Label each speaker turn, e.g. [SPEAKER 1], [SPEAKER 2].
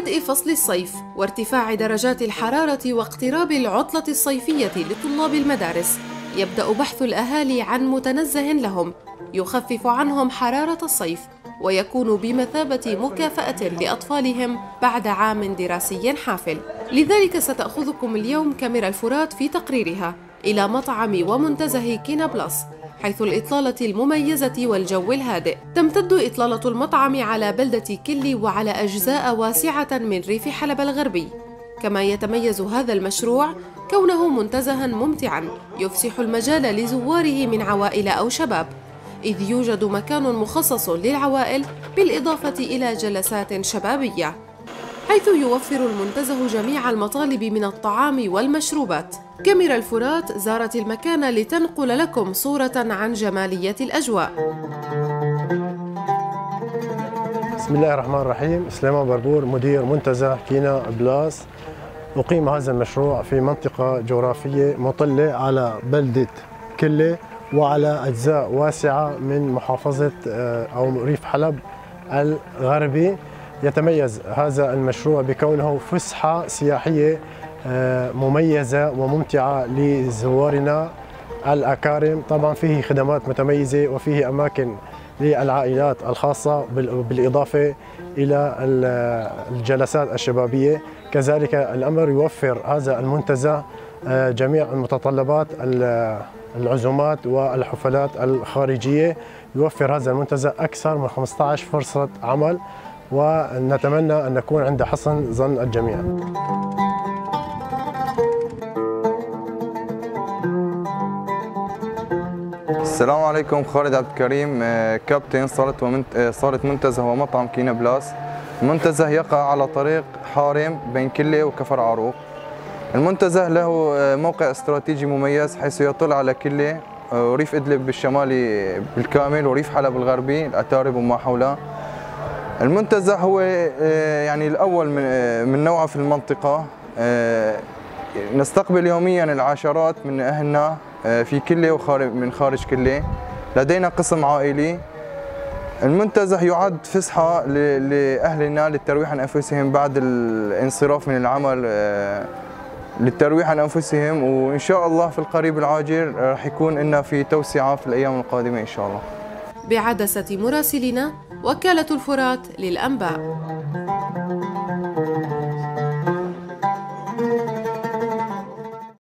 [SPEAKER 1] بدء فصل الصيف وارتفاع درجات الحرارة واقتراب العطلة الصيفية لطلاب المدارس. يبدأ بحث الأهالي عن متنزه لهم يخفف عنهم حرارة الصيف ويكون بمثابة مكافأة لأطفالهم بعد عام دراسي حافل. لذلك ستأخذكم اليوم كاميرا الفرات في تقريرها. إلى مطعم ومنتزه كينا بلس حيث الإطلالة المميزة والجو الهادئ. تمتد إطلالة المطعم على بلدة كلي وعلى أجزاء واسعة من ريف حلب الغربي. كما يتميز هذا المشروع كونه منتزها ممتعا يفسح المجال لزواره من عوائل أو شباب. إذ يوجد مكان مخصص للعوائل بالإضافة إلى جلسات شبابية حيث يوفر المنتزه جميع المطالب من الطعام والمشروبات. كاميرا الفرات زارت المكان لتنقل لكم صورة عن جمالية الأجواء.
[SPEAKER 2] بسم الله الرحمن الرحيم. سليمان بربور مدير منتزه كينا بلاس. أقيم هذا المشروع في منطقة جغرافية مطلة على بلدة كلة وعلى أجزاء واسعة من محافظة آه، أو ريف حلب الغربي. يتميز هذا المشروع بكونه فسحة سياحية مميزة وممتعة لزوارنا الأكارم. طبعا فيه خدمات متميزة وفيه أماكن للعائلات الخاصة بالإضافة إلى الجلسات الشبابية. كذلك الأمر يوفر هذا المنتزه آه، جميع المتطلبات العزومات والحفلات الخارجية. يوفر هذا المنتزه أكثر من 15 فرصة عمل ونتمنى أن نكون عند حسن ظن الجميع.
[SPEAKER 3] السلام عليكم خالد عبد الكريم آه، كابتن صالة. آه، صالة منتزه ومطعم كينا بلاس. المنتزه يقع على طريق حارم بين كلة وكفر عروق. المنتزه له آه، موقع استراتيجي مميز حيث يطل على كلة وريف إدلب بالشمالي بالكامل وريف حلب الغربي الأتارب وما حولها المنتزه هو يعني الأول من نوعه في المنطقة. نستقبل يوميا العشرات من أهلنا. في كلية وخارج من خارج كلية. لدينا قسم عائلي. المنتزه يعد فسحة لأهلنا للترويح عن أنفسهم بعد الانصراف من العمل آه، للترويح عن أنفسهم. وإن شاء الله في القريب العاجل راح يكون لنا في توسعة في الأيام القادمة إن شاء الله.
[SPEAKER 1] بعدسة مراسلنا وكالة الفرات للأنباء.